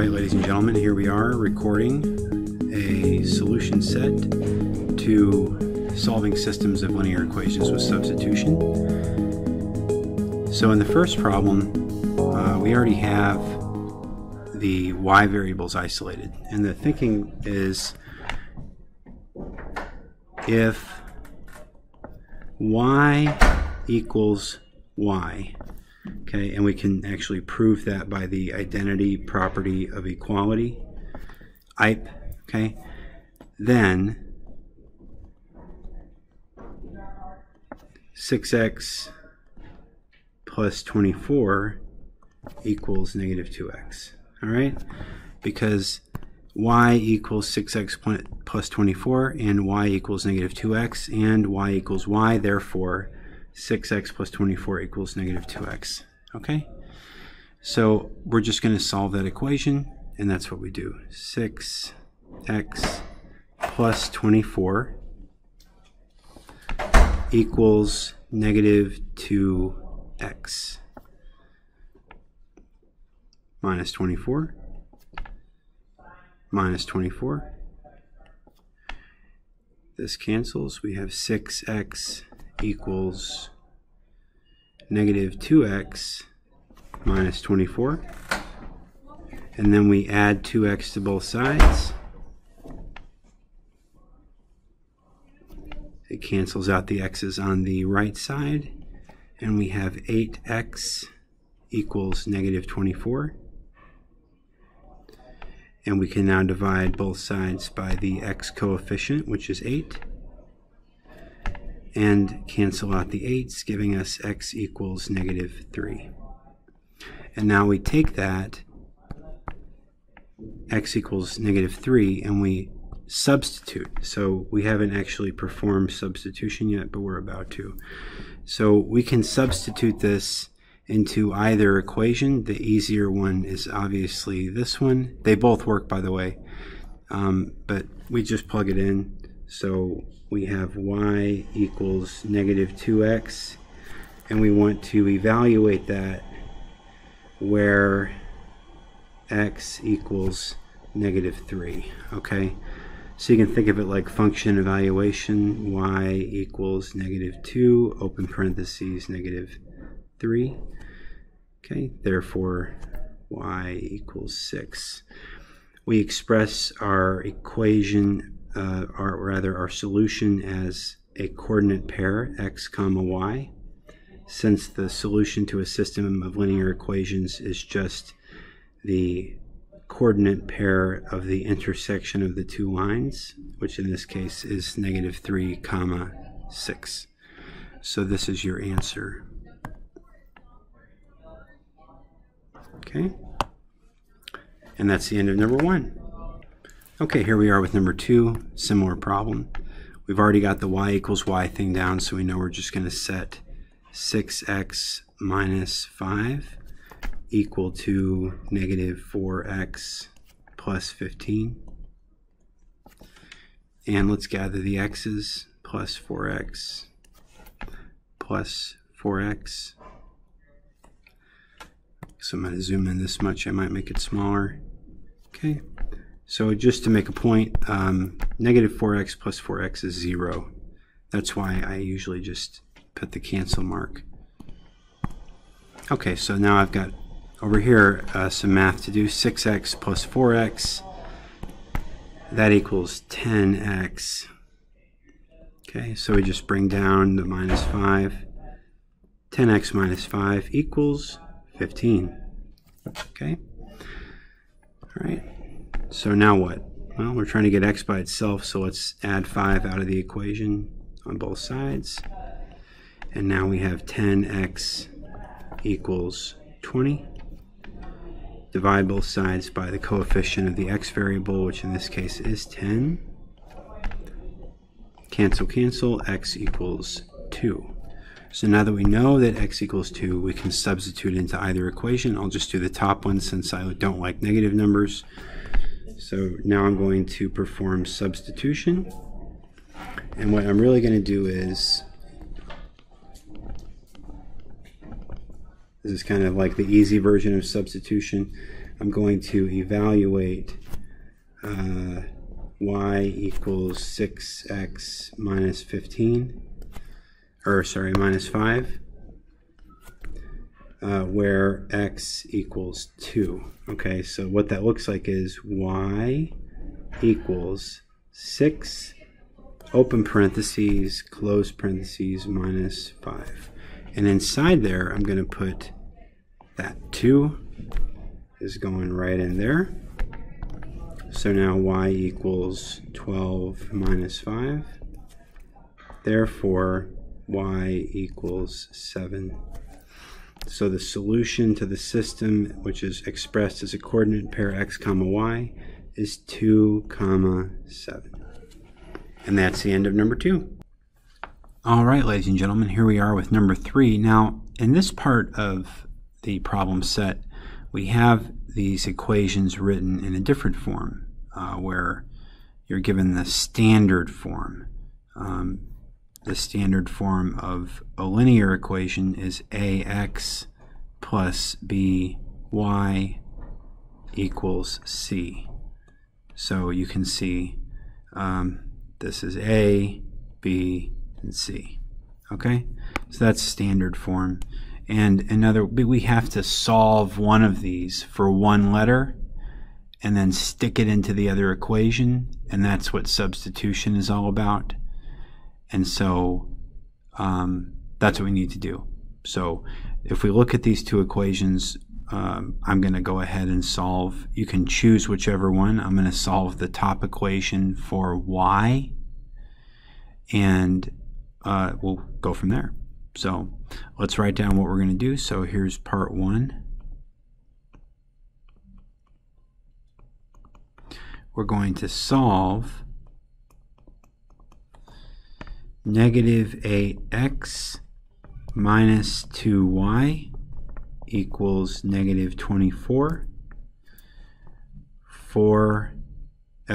Right, ladies and gentlemen, here we are recording a solution set to solving systems of linear equations with substitution. So in the first problem, uh, we already have the y variables isolated. And the thinking is if y equals y, okay, and we can actually prove that by the identity property of equality, IP, okay, then 6x plus 24 equals negative 2x all right? Because y equals 6x plus 24 and y equals negative 2x and y equals y, therefore 6x plus 24 equals negative 2x, okay? So we're just going to solve that equation, and that's what we do. 6x plus 24 equals negative 2x minus 24 minus 24. This cancels. We have 6x equals negative 2x minus 24. And then we add 2x to both sides. It cancels out the x's on the right side. And we have 8x equals negative 24. And we can now divide both sides by the x coefficient, which is 8. And cancel out the 8's, giving us x equals negative 3. And now we take that, x equals negative 3, and we substitute. So we haven't actually performed substitution yet, but we're about to. So we can substitute this into either equation. The easier one is obviously this one. They both work, by the way, um, but we just plug it in. So we have y equals negative 2x, and we want to evaluate that where x equals negative 3, okay? So you can think of it like function evaluation, y equals negative 2, open parentheses, negative 3. Okay, therefore y equals 6. We express our equation, uh, or rather our solution as a coordinate pair, x comma y. Since the solution to a system of linear equations is just the coordinate pair of the intersection of the two lines, which in this case is negative 3 comma 6. So this is your answer. Okay. And that's the end of number one. Okay, here we are with number two, similar problem. We've already got the y equals y thing down, so we know we're just going to set 6x minus 5 equal to negative 4x plus 15. And let's gather the x's, plus 4x plus 4x so I'm going to zoom in this much. I might make it smaller. Okay. So just to make a point, um, negative 4x plus 4x is 0. That's why I usually just put the cancel mark. Okay, so now I've got over here uh, some math to do. 6x plus 4x, that equals 10x. Okay, so we just bring down the minus 5. 10x minus 5 equals 15. Okay? All right. So now what? Well, we're trying to get x by itself, so let's add 5 out of the equation on both sides. And now we have 10x equals 20. Divide both sides by the coefficient of the x variable, which in this case is 10. Cancel, cancel, x equals 2. So now that we know that x equals 2, we can substitute into either equation. I'll just do the top one since I don't like negative numbers. So now I'm going to perform substitution. And what I'm really going to do is, this is kind of like the easy version of substitution. I'm going to evaluate uh, y equals 6x minus 15, or sorry, minus 5, uh, where x equals 2. Okay, so what that looks like is y equals 6 open parentheses, close parentheses, minus 5. And inside there, I'm going to put that 2 is going right in there. So now y equals 12 minus 5. Therefore, y equals 7. So the solution to the system, which is expressed as a coordinate pair x comma y, is 2 comma 7. And that's the end of number 2. All right, ladies and gentlemen, here we are with number 3. Now, in this part of the problem set, we have these equations written in a different form, uh, where you're given the standard form. Um, the standard form of a linear equation is ax plus by equals c. So you can see um, this is a, b, and c. Okay, so that's standard form. And another, we have to solve one of these for one letter and then stick it into the other equation. And that's what substitution is all about. And so um, that's what we need to do. So if we look at these two equations, um, I'm going to go ahead and solve. You can choose whichever one. I'm going to solve the top equation for y, and uh, we'll go from there. So let's write down what we're going to do. So here's part one. We're going to solve negative 8x minus 2y equals negative 24 for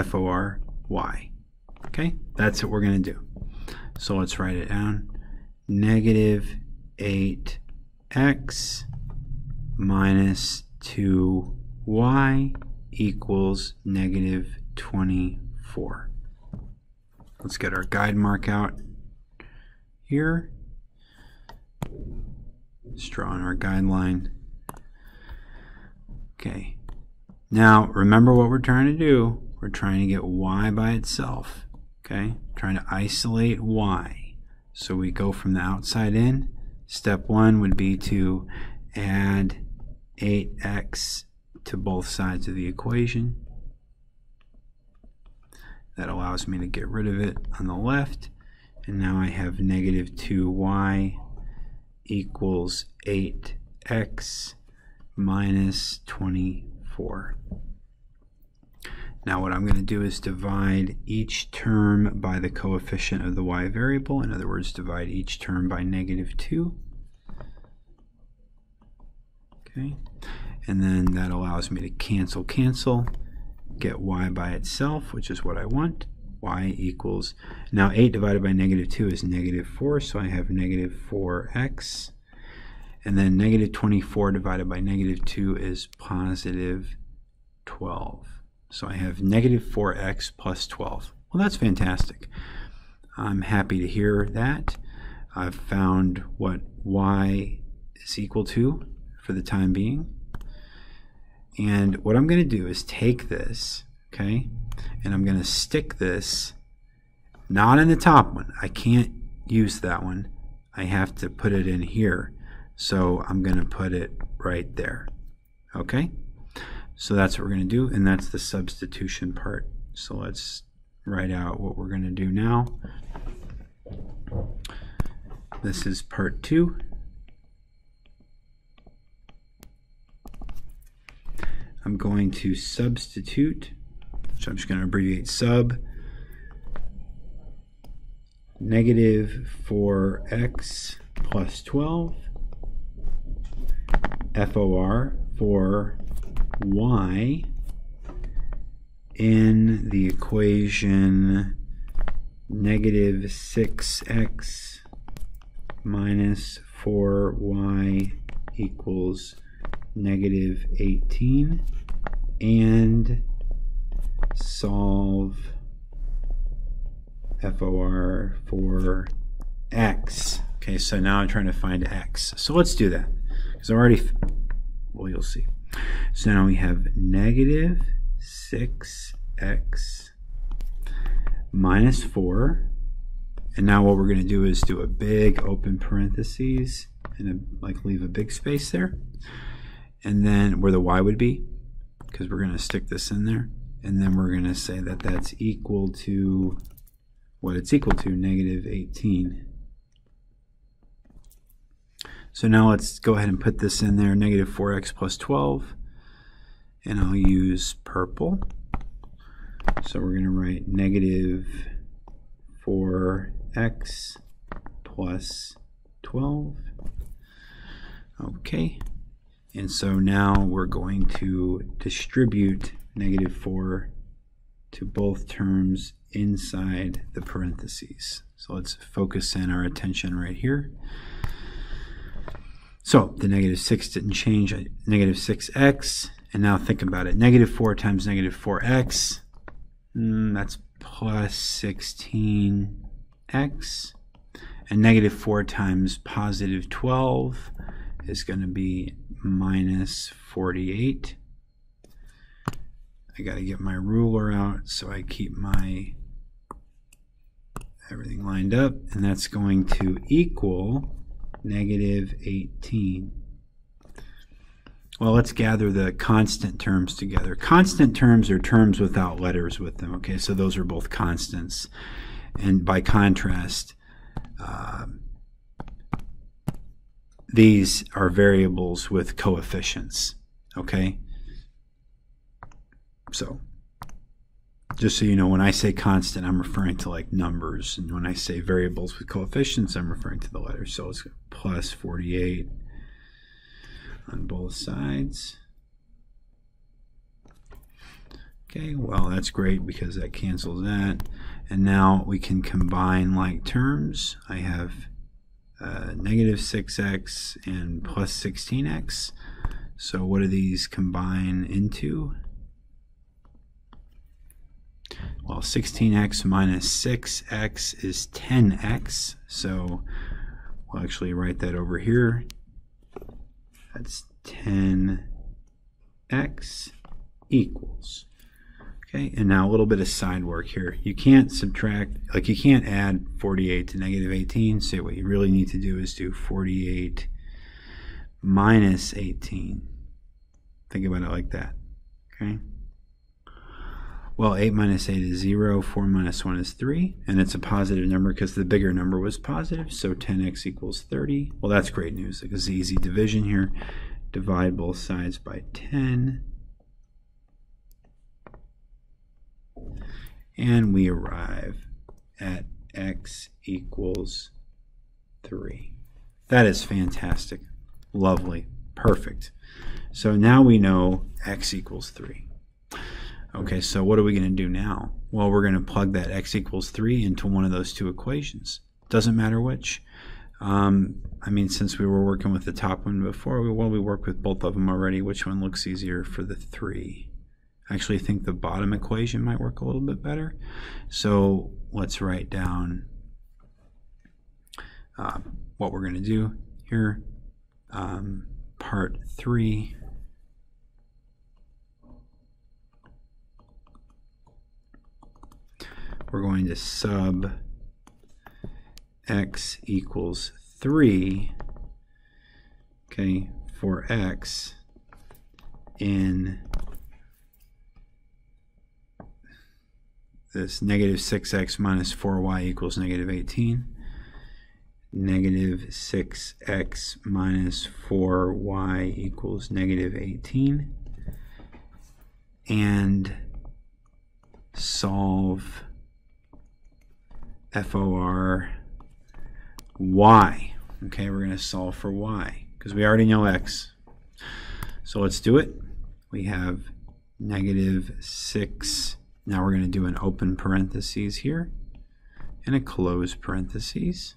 FOR y. Okay, that's what we're going to do. So let's write it down negative 8x minus 2y equals negative 24. Let's get our guide mark out here. Just drawing our guideline. Okay. Now, remember what we're trying to do. We're trying to get y by itself. Okay? Trying to isolate y. So we go from the outside in. Step one would be to add 8x to both sides of the equation. That allows me to get rid of it on the left. And now I have negative 2y equals 8x minus 24. Now what I'm going to do is divide each term by the coefficient of the y variable. In other words, divide each term by negative 2. Okay, and then that allows me to cancel cancel, get y by itself, which is what I want. Y equals, now 8 divided by negative 2 is negative 4, so I have negative 4x. And then negative 24 divided by negative 2 is positive 12. So I have negative 4x plus 12. Well, that's fantastic. I'm happy to hear that. I've found what y is equal to for the time being. And what I'm going to do is take this, okay, and I'm going to stick this not in the top one. I can't use that one. I have to put it in here. So I'm going to put it right there. Okay? So that's what we're going to do, and that's the substitution part. So let's write out what we're going to do now. This is part two. I'm going to substitute, so I'm just going to abbreviate sub, negative 4x plus 12, FOR for y in the equation negative 6x minus 4y equals negative 18 and solve FOR for x. Okay, so now I'm trying to find x. So let's do that. Because I'm already, well, you'll see. So now we have negative 6x minus 4. And now what we're going to do is do a big open parentheses and a, like leave a big space there. And then where the y would be, because we're going to stick this in there. And then we're going to say that that's equal to what it's equal to, negative 18. So now let's go ahead and put this in there, negative 4x plus 12. And I'll use purple. So we're going to write negative 4x plus 12. Okay. And so now we're going to distribute negative 4 to both terms inside the parentheses. So let's focus in our attention right here. So the negative 6 didn't change, negative 6x. And now think about it. Negative 4 times negative 4x, mm, that's plus 16x. And negative 4 times positive 12 is going to be minus 48. I got to get my ruler out so I keep my everything lined up and that's going to equal negative 18. Well, let's gather the constant terms together. Constant terms are terms without letters with them, okay? So those are both constants. And by contrast, uh, these are variables with coefficients, okay? So just so you know, when I say constant, I'm referring to like numbers. And when I say variables with coefficients, I'm referring to the letters. So it's plus 48 on both sides. Okay, well, that's great because that cancels that. And now we can combine like terms. I have Uh, negative 6x and plus 16x. So what do these combine into? Well, 16x minus 6x is 10x. So we'll actually write that over here. That's 10x equals. Okay, and now a little bit of side work here. You can't subtract, like you can't add 48 to negative 18. So what you really need to do is do 48 minus 18. Think about it like that. Okay. Well, 8 minus 8 is 0, 4 minus 1 is 3, and it's a positive number because the bigger number was positive, so 10x equals 30. Well, that's great news because easy division here. Divide both sides by 10. And we arrive at x equals 3. That is fantastic. Lovely. Perfect. So now we know x equals 3. Okay, so what are we going to do now? Well, we're going to plug that x equals 3 into one of those two equations. Doesn't matter which. Um, I mean, since we were working with the top one before, we, well, we worked with both of them already. Which one looks easier for the 3? Actually think the bottom equation might work a little bit better. So let's write down uh, what we're going to do here. Um, part 3 we're going to sub x equals 3, okay, for x in this negative 6x minus 4y equals negative 18. Negative 6x minus 4y equals negative 18. And solve FOR y. Okay, we're going to solve for y because we already know x. So let's do it. We have negative 6. Now we're going to do an open parentheses here and a close parentheses.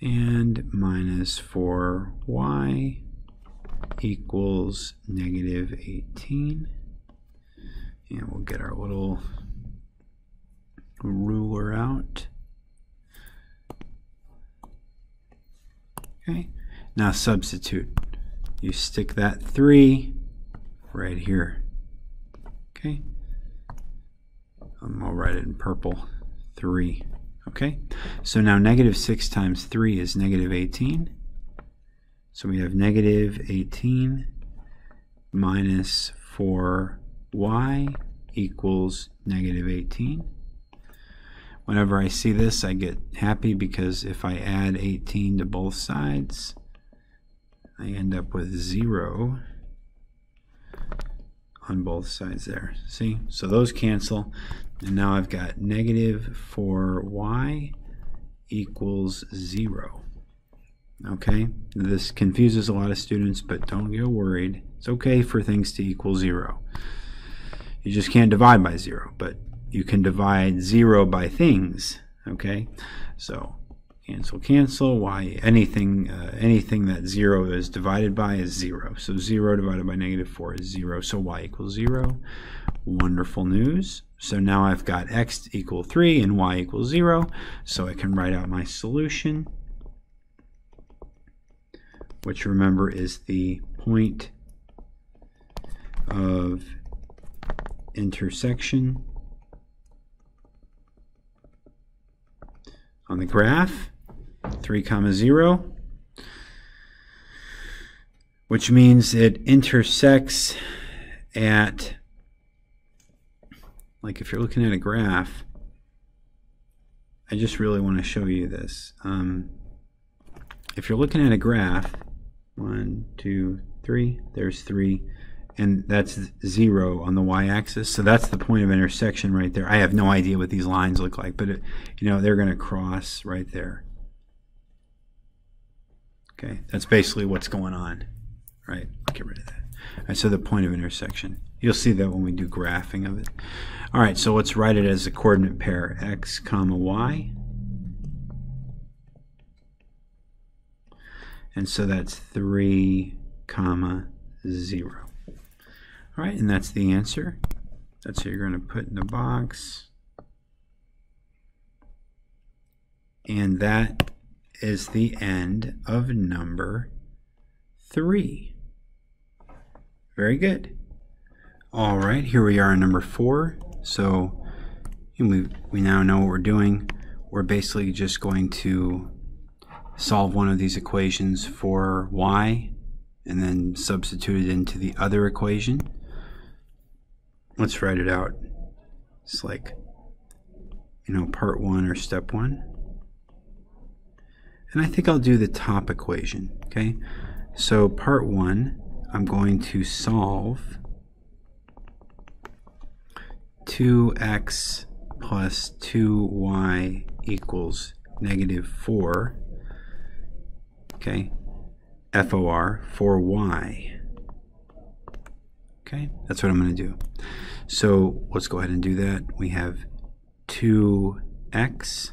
And minus 4y equals negative 18. And we'll get our little ruler out. Okay, now substitute. You stick that 3 right here. Okay, Um, I'll write it in purple. 3. Okay, so now negative 6 times 3 is negative 18. So we have negative 18 minus 4y equals negative 18. Whenever I see this, I get happy because if I add 18 to both sides, I end up with 0 on both sides there. See? So those cancel. And now I've got negative 4y equals 0. Okay? This confuses a lot of students, but don't get worried. It's okay for things to equal 0. You just can't divide by 0, but you can divide 0 by things, okay? So cancel, cancel, y, anything, uh, anything that 0 is divided by is 0. So 0 divided by negative 4 is 0, so y equals 0. Wonderful news. So now I've got x equal 3 and y equals 0, so I can write out my solution, which remember is the point of intersection on the graph, 3 comma 0, which means it intersects at, like if you're looking at a graph, I just really want to show you this. Um, if you're looking at a graph, one, two, three, there's three, and that's zero on the y-axis. So that's the point of intersection right there. I have no idea what these lines look like, but it, you know they're going to cross right there. Okay, that's basically what's going on, right? Get rid of that. All right, so the point of intersection. You'll see that when we do graphing of it. All right, so let's write it as a coordinate pair, x comma y. And so that's 3 comma 0. All right, and that's the answer. That's what you're going to put in the box. And that is the end of number three. Very good. All right, here we are in number four. So we, we now know what we're doing. We're basically just going to solve one of these equations for y and then substitute it into the other equation. Let's write it out. It's like, you know, part one or step one. And I think I'll do the top equation, okay? So part one, I'm going to solve 2x plus 2y equals negative 4, okay? FOR for y. Okay, that's what I'm going to do. So let's go ahead and do that. We have 2x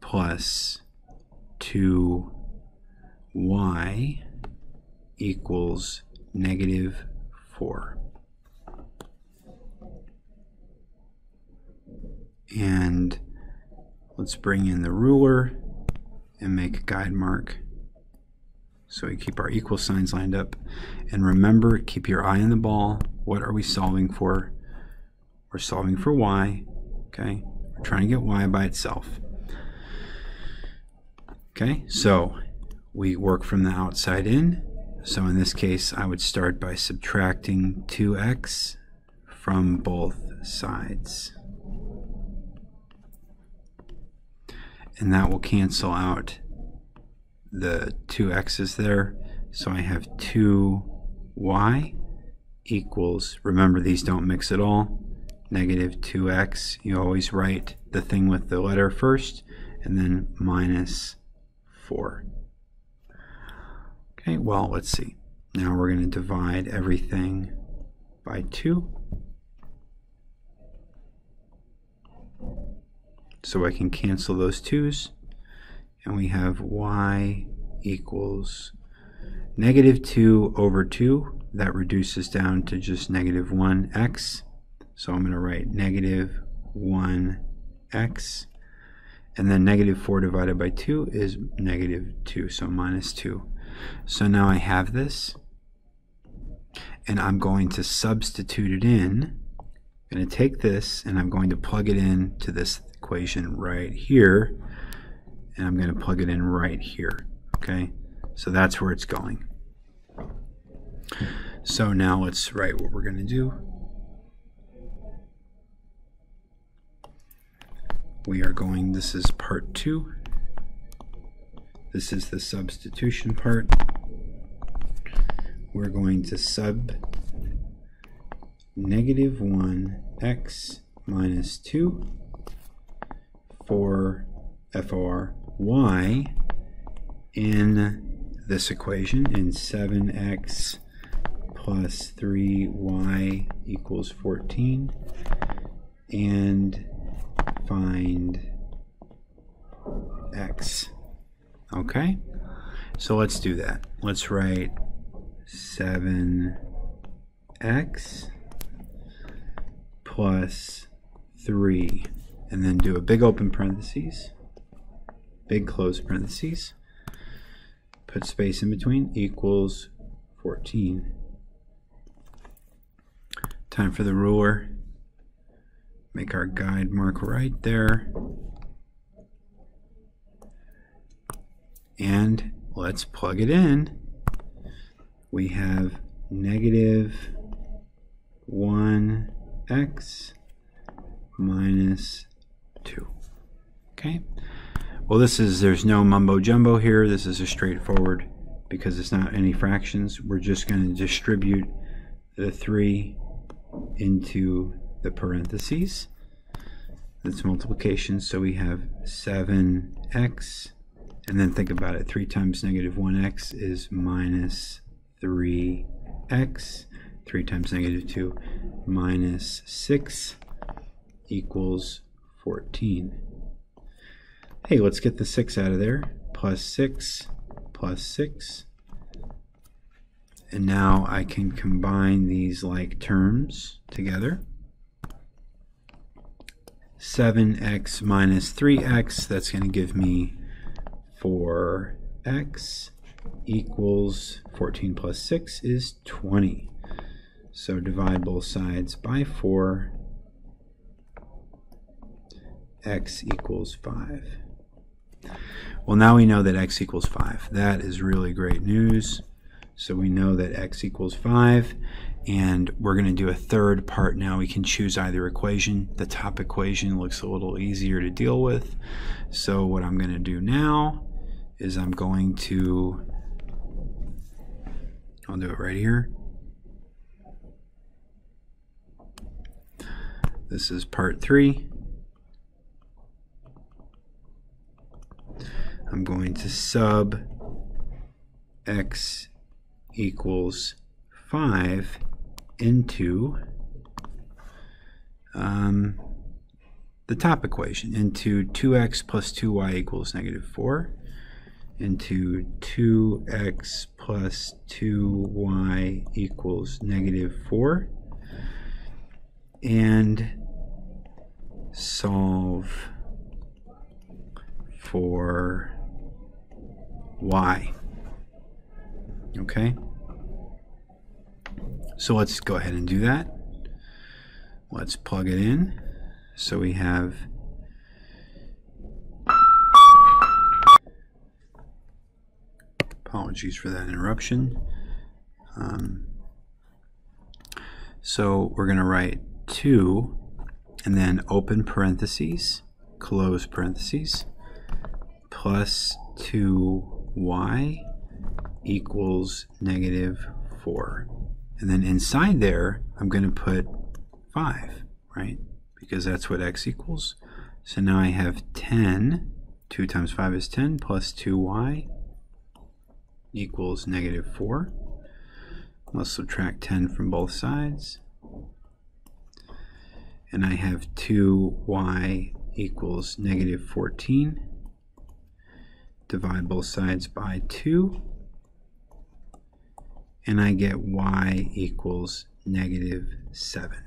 plus 2y equals negative 4. And let's bring in the ruler and make a guide mark. So we keep our equal signs lined up. And remember, keep your eye on the ball. What are we solving for? We're solving for y, okay? We're trying to get y by itself. Okay, so we work from the outside in. So in this case, I would start by subtracting 2x from both sides. And that will cancel out the two x's there. So I have 2y equals, remember these don't mix at all, negative 2x. You always write the thing with the letter first, and then minus 4. Okay, well, let's see. Now we're going to divide everything by 2. So I can cancel those 2's and we have y equals Negative 2 over 2, that reduces down to just negative 1x. So I'm going to write negative 1x. And then negative 4 divided by 2 is negative 2, so minus 2. So now I have this, and I'm going to substitute it in. I'm going to take this, and I'm going to plug it in to this equation right here, and I'm going to plug it in right here. Okay, so that's where it's going. So now let's write what we're going to do. We are going, this is part two. This is the substitution part. We're going to sub negative 1 x minus 2 for FOR y in this equation in 7x plus 3y equals 14 and find x. Okay, so let's do that. Let's write 7x plus 3 and then do a big open parentheses, big close parentheses, put space in between, equals 14. Time for the ruler. Make our guide mark right there. And let's plug it in. We have negative 1x minus 2. Okay. Well, this is, there's no mumbo jumbo here. This is a straightforward, because it's not any fractions. We're just going to distribute the 3 into the parentheses. That's multiplication. So we have 7x, and then think about it. 3 times negative 1x is minus 3x. 3 times negative 2 minus 6 equals 14. Hey, let's get the 6 out of there. Plus 6 plus 6. And now I can combine these like terms together. 7x minus 3x, that's going to give me 4x equals 14 plus 6 is 20. So divide both sides by 4. x equals 5. Well, now we know that x equals 5. That is really great news. So we know that x equals 5 and we're going to do a third part now. We can choose either equation. The top equation looks a little easier to deal with. So what I'm going to do now is I'm going to, I'll do it right here. This is part 3. I'm going to sub x equals 5 into um, the top equation, into 2x plus 2y equals negative 4, into 2x plus 2y equals negative 4, and solve for y. Okay? So let's go ahead and do that. Let's plug it in. So we have apologies for that interruption. Um, so we're going to write 2 and then open parentheses, close parentheses, plus 2y equals negative 4. And then inside there, I'm going to put 5, right? Because that's what x equals. So now I have 10. 2 times 5 is 10 plus 2y equals negative 4. Let's subtract 10 from both sides. And I have 2y equals negative 14. Divide both sides by 2 and I get y equals negative 7.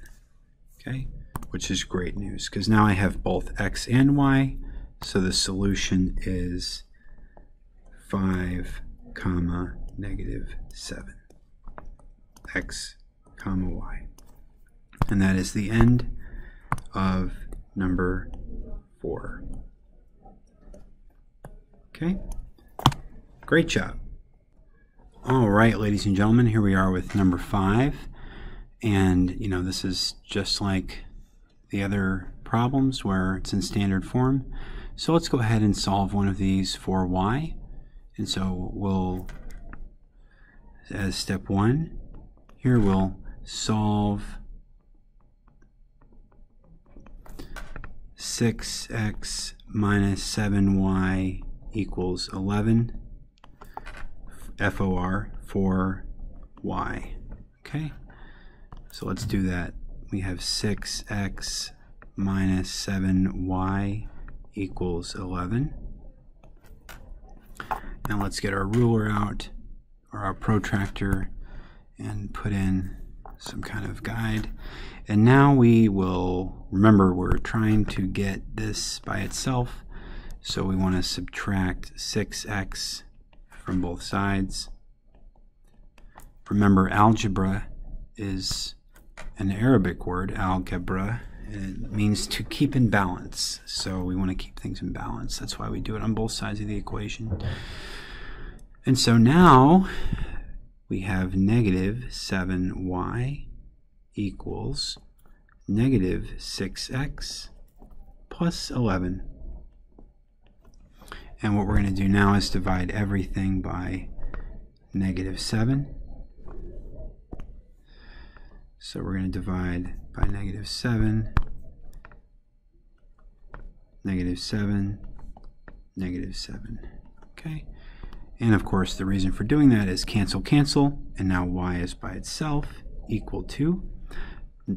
Okay, which is great news because now I have both x and y, so the solution is 5 comma negative 7 x comma y. And that is the end of number 4. Okay, great job. All right, ladies and gentlemen, here we are with number 5. And, you know, this is just like the other problems where it's in standard form. So let's go ahead and solve one of these for y. And so we'll, as step one, here we'll solve 6x minus 7y equals 11 FOR for y. Okay, so let's do that. We have 6x minus 7y equals 11. Now let's get our ruler out, or our protractor, and put in some kind of guide. And now we will, remember we're trying to get this by itself, so we want to subtract 6x from both sides. Remember algebra is an Arabic word, algebra. It means to keep in balance. So we want to keep things in balance. That's why we do it on both sides of the equation. And so now we have negative 7y equals negative 6x plus 11. And what we're going to do now is divide everything by negative 7. So we're going to divide by negative 7, negative 7, negative 7. Okay? And of course, the reason for doing that is cancel, cancel, and now y is by itself equal to,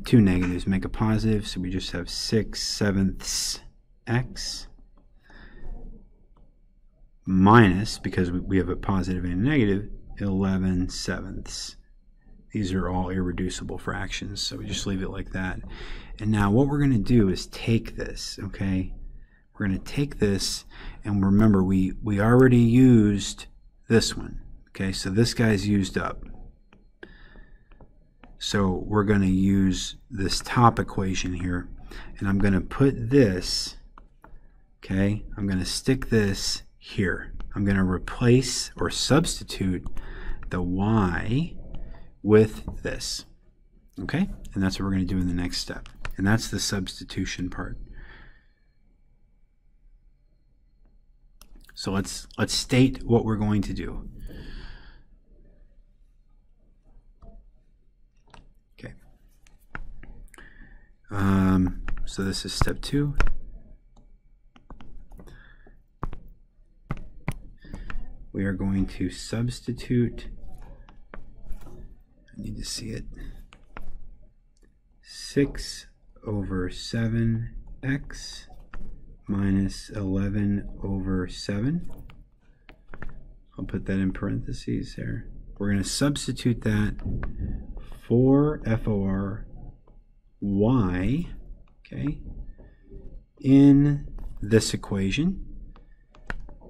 two negatives make a positive, so we just have 6 sevenths x minus, because we have a positive and a negative, 11 sevenths. These are all irreducible fractions, so we just leave it like that. And now what we're going to do is take this, okay? We're going to take this, and remember, we, we already used this one, okay? So this guy's used up. So we're going to use this top equation here, and I'm going to put this, okay? I'm going to stick this here. I'm going to replace or substitute the y with this. Okay? And that's what we're going to do in the next step. And that's the substitution part. So let's let's state what we're going to do. Okay. Um, so this is step two. we are going to substitute, I need to see it, 6 over 7x minus 11 over 7. I'll put that in parentheses there. We're going to substitute that for FOR y, okay, in this equation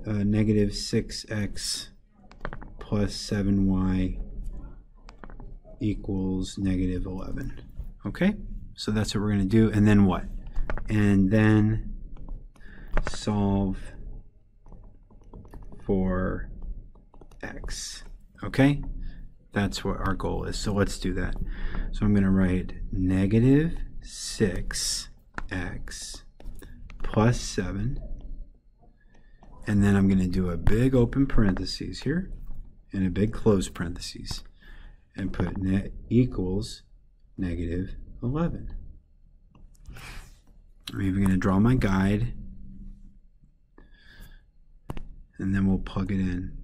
uh, negative 6x plus 7y equals negative 11. Okay, so that's what we're going to do. And then what? And then solve for x. Okay, that's what our goal is. So let's do that. So I'm going to write negative 6x plus 7 and then I'm going to do a big open parentheses here and a big close parentheses and put net equals negative 11. I'm even going to draw my guide and then we'll plug it in.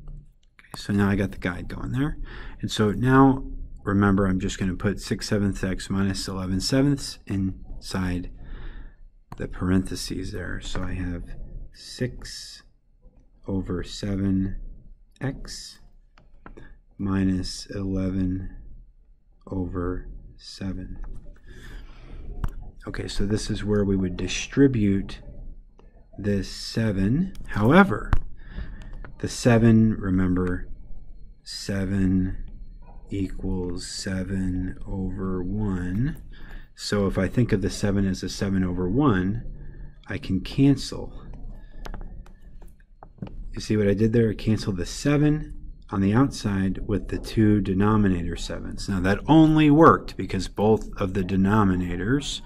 Okay, so now I got the guide going there. And so now, remember, I'm just going to put 6 sevenths x minus 11 sevenths inside the parentheses there. So I have 6 over 7x minus 11 over 7. Okay, so this is where we would distribute this 7. However, the 7, remember, 7 equals 7 over 1. So if I think of the 7 as a 7 over 1, I can cancel. You see what I did there? I canceled the 7 on the outside with the two denominator 7s. Now that only worked because both of the denominators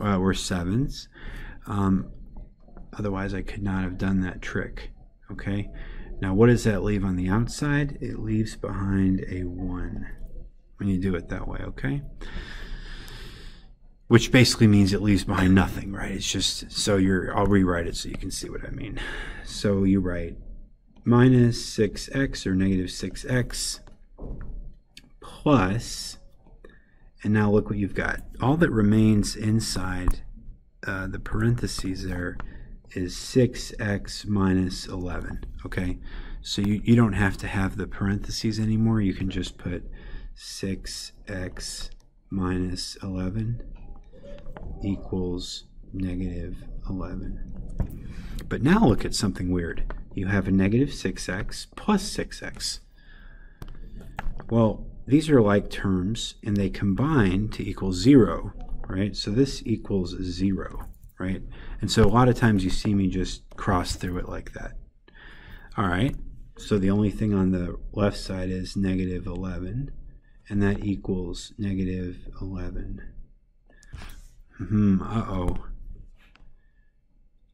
uh, were 7s. Um, otherwise I could not have done that trick. Okay? Now what does that leave on the outside? It leaves behind a 1 when you do it that way, okay? Which basically means it leaves behind nothing, right? It's just, so you're, I'll rewrite it so you can see what I mean. So you write minus 6x or negative 6x plus, and now look what you've got. All that remains inside uh, the parentheses there is 6x minus 11. Okay, so you, you don't have to have the parentheses anymore. You can just put 6x minus 11 equals negative 11. But now look at something weird. You have a negative 6x plus 6x. Well, these are like terms, and they combine to equal 0, right? So this equals 0 right? And so a lot of times you see me just cross through it like that. All right, so the only thing on the left side is negative 11, and that equals negative 11. Hmm, uh-oh.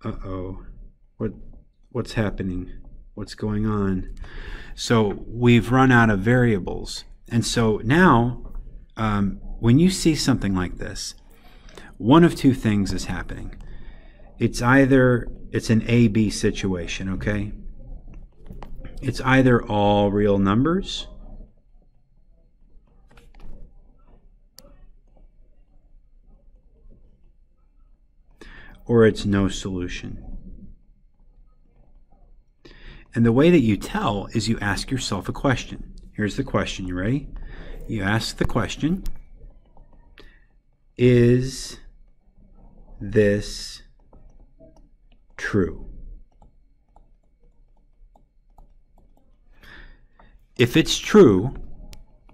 Uh-oh. What, what's happening? What's going on? So we've run out of variables. And so now, um, when you see something like this, one of two things is happening. It's either it's an A B situation, okay? It's either all real numbers or it's no solution. And the way that you tell is you ask yourself a question. Here's the question. You ready? You ask the question Is this true? If it's true,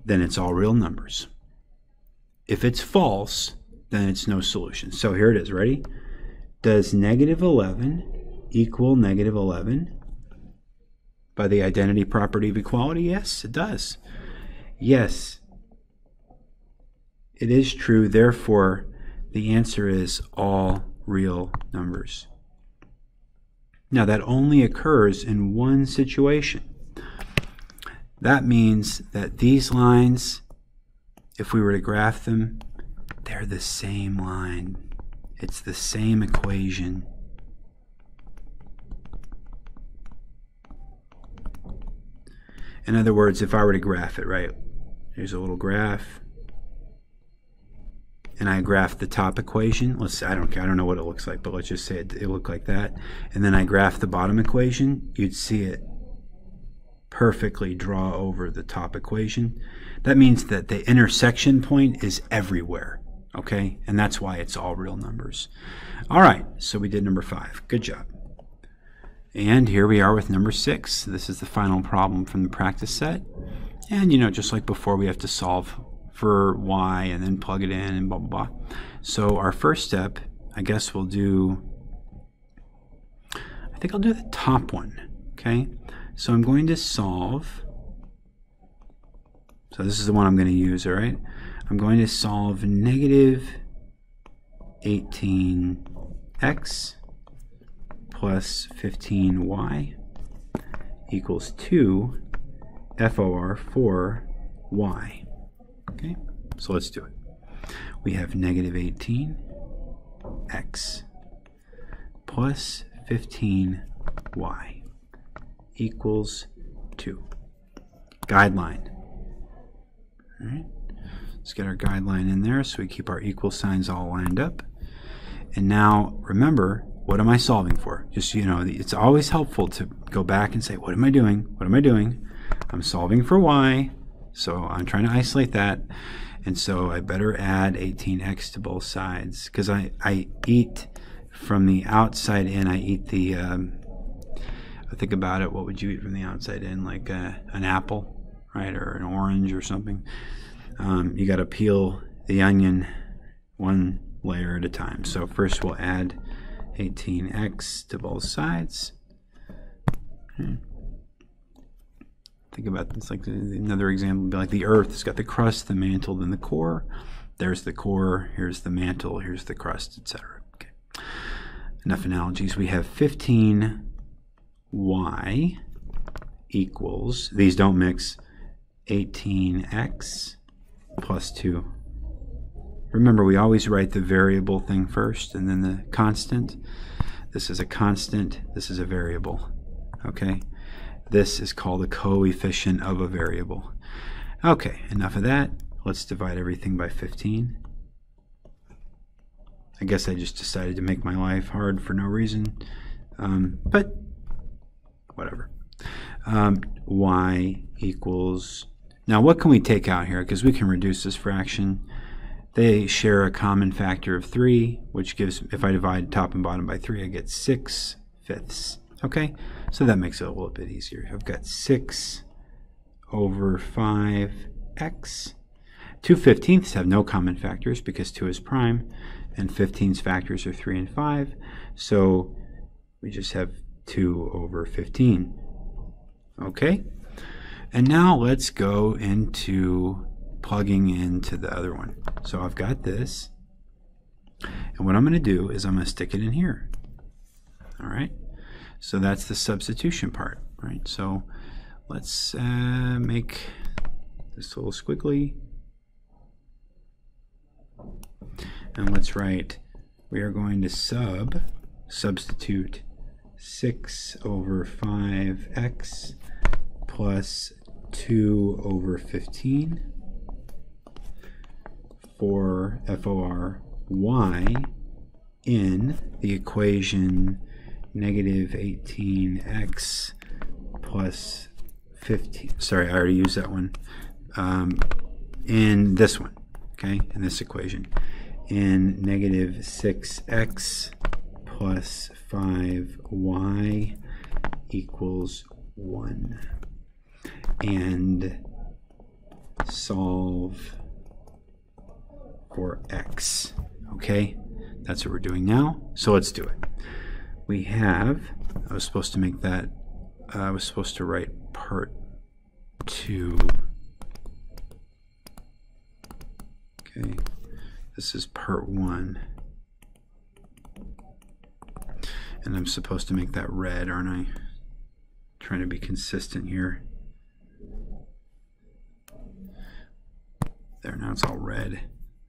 then it's all real numbers. If it's false, then it's no solution. So here it is. Ready? Does negative 11 equal negative 11 by the identity property of equality? Yes, it does. Yes, it is true. Therefore, the answer is all real numbers. Now, that only occurs in one situation. That means that these lines, if we were to graph them, they're the same line. It's the same equation. In other words, if I were to graph it, right? Here's a little graph and I graph the top equation. Let's I don't I don't know what it looks like, but let's just say it, it looked like that. And then I graph the bottom equation, you'd see it perfectly draw over the top equation. That means that the intersection point is everywhere, okay? And that's why it's all real numbers. All right, so we did number five. Good job. And here we are with number six. This is the final problem from the practice set. And you know, just like before, we have to solve for y and then plug it in and blah, blah, blah. So our first step, I guess we'll do, I think I'll do the top one, okay? So I'm going to solve, so this is the one I'm going to use, all right? I'm going to solve negative 18x plus 15y equals 2 FOR for y. Okay, so let's do it. We have negative 18 x plus 15 y equals 2. Guideline. All right, let's get our guideline in there so we keep our equal signs all lined up. And now remember, what am I solving for? Just, you know, it's always helpful to go back and say, what am I doing? What am I doing? I'm solving for y So I'm trying to isolate that. And so I better add 18x to both sides because I, I eat from the outside in. I eat the, um, I think about it, what would you eat from the outside in? Like uh, an apple, right? Or an orange or something. Um, you got to peel the onion one layer at a time. So first we'll add 18x to both sides. Hmm. Think about this like another example would be like the earth. It's got the crust, the mantle, then the core. There's the core, here's the mantle, here's the crust, etc. Okay. Enough analogies. We have 15y equals, these don't mix, 18x plus 2. Remember, we always write the variable thing first and then the constant. This is a constant, this is a variable. Okay? This is called a coefficient of a variable. Okay, enough of that. Let's divide everything by 15. I guess I just decided to make my life hard for no reason. Um, but whatever. Um, y equals... Now what can we take out here? Because we can reduce this fraction. They share a common factor of 3, which gives, if I divide top and bottom by 3, I get 6 fifths. Okay, so that makes it a little bit easier. I've got 6 over 5x. 2 fifteenths have no common factors because 2 is prime, and 15's factors are 3 and 5. So we just have 2 over 15. Okay, and now let's go into plugging into the other one. So I've got this, and what I'm going to do is I'm going to stick it in here. All right. So that's the substitution part, right? So let's uh, make this little squiggly. And let's write, we are going to sub, substitute 6 over 5x plus 2 over 15 for FOR y in the equation negative 18x plus 15. Sorry, I already used that one. Um, in this one, okay, in this equation. In negative 6x plus 5y equals 1. And solve for x. Okay, that's what we're doing now. So let's do it we have, I was supposed to make that, uh, I was supposed to write part two. Okay, this is part one. And I'm supposed to make that red, aren't I? Trying to be consistent here. There, now it's all red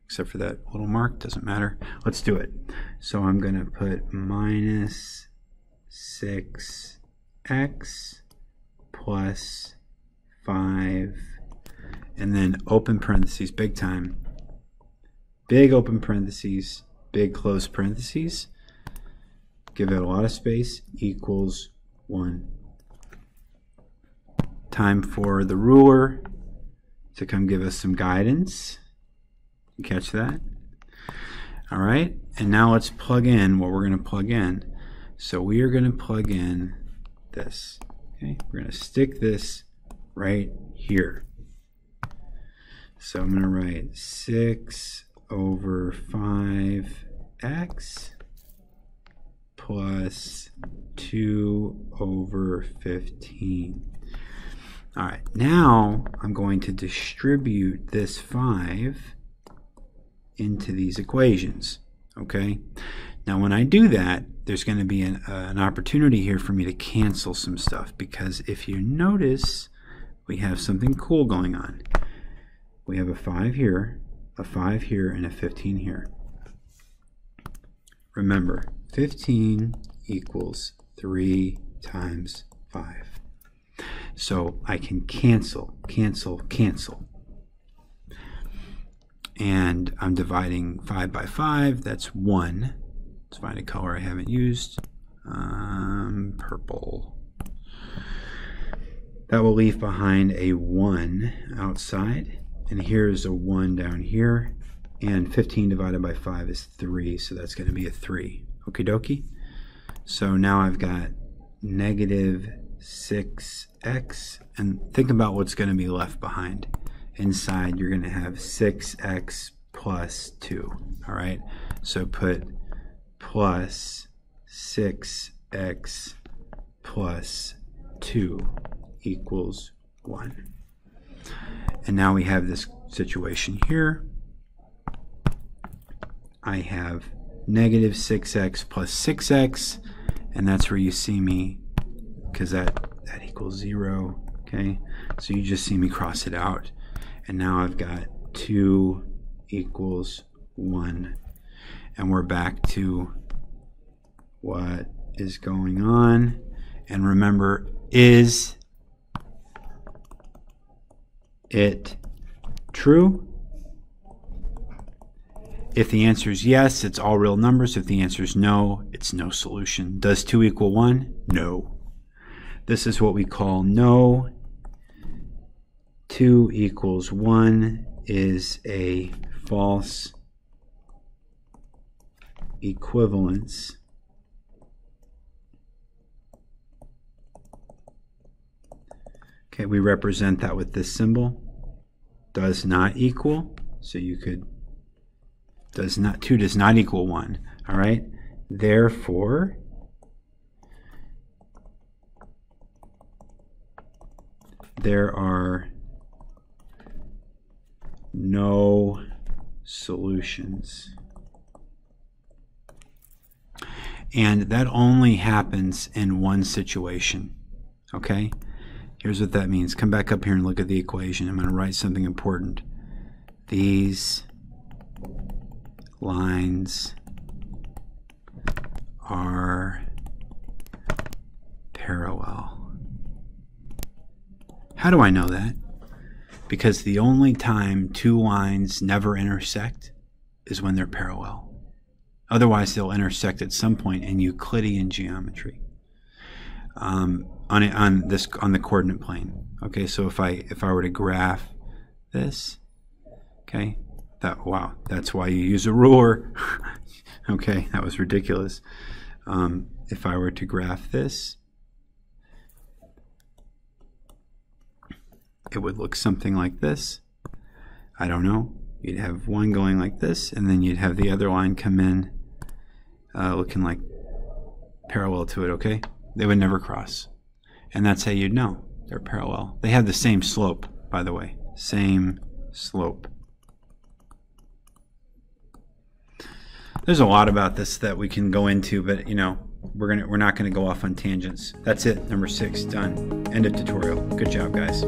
except for that little mark, doesn't matter. Let's do it. So I'm going to put minus 6x plus 5 and then open parentheses, big time. Big open parentheses, big close parentheses. Give it a lot of space, equals 1. Time for the ruler to come give us some guidance. Catch that? All right, and now let's plug in what we're going to plug in. So we are going to plug in this. Okay, we're going to stick this right here. So I'm going to write 6 over 5x plus 2 over 15. All right, now I'm going to distribute this 5 into these equations. Okay. Now when I do that, there's going to be an, uh, an opportunity here for me to cancel some stuff because if you notice, we have something cool going on. We have a 5 here, a 5 here, and a 15 here. Remember, 15 equals 3 times 5. So I can cancel, cancel, cancel and I'm dividing 5 by 5. That's 1. Let's find a color I haven't used. Um, purple. That will leave behind a 1 outside. And here's a 1 down here. And 15 divided by 5 is 3, so that's going to be a 3. Okie dokie? So now I've got negative 6x. And think about what's going to be left behind. Inside, you're going to have 6x plus 2. All right? So put plus 6x plus 2 equals 1. And now we have this situation here. I have negative 6x plus 6x, and that's where you see me, because that, that equals 0, okay? So you just see me cross it out. And now I've got 2 equals 1. And we're back to what is going on. And remember, is it true? If the answer is yes, it's all real numbers. If the answer is no, it's no solution. Does 2 equal 1? No. This is what we call no. 2 equals 1 is a false equivalence. Okay, we represent that with this symbol. Does not equal. So you could does not 2 does not equal 1. All right? Therefore, there are no solutions. And that only happens in one situation. Okay? Here's what that means. Come back up here and look at the equation. I'm going to write something important. These lines are parallel. How do I know that? Because the only time two lines never intersect is when they're parallel. Otherwise, they'll intersect at some point in Euclidean geometry um, on on this on the coordinate plane. Okay, so if I if I were to graph this, okay, that wow, that's why you use a ruler. okay, that was ridiculous. Um, if I were to graph this, it would look something like this. I don't know. You'd have one going like this, and then you'd have the other line come in uh, looking like parallel to it, okay? They would never cross. And that's how you'd know they're parallel. They have the same slope, by the way. Same slope. There's a lot about this that we can go into, but you know, we're gonna we're not gonna go off on tangents. That's it, number six, done. End of tutorial. Good job, guys.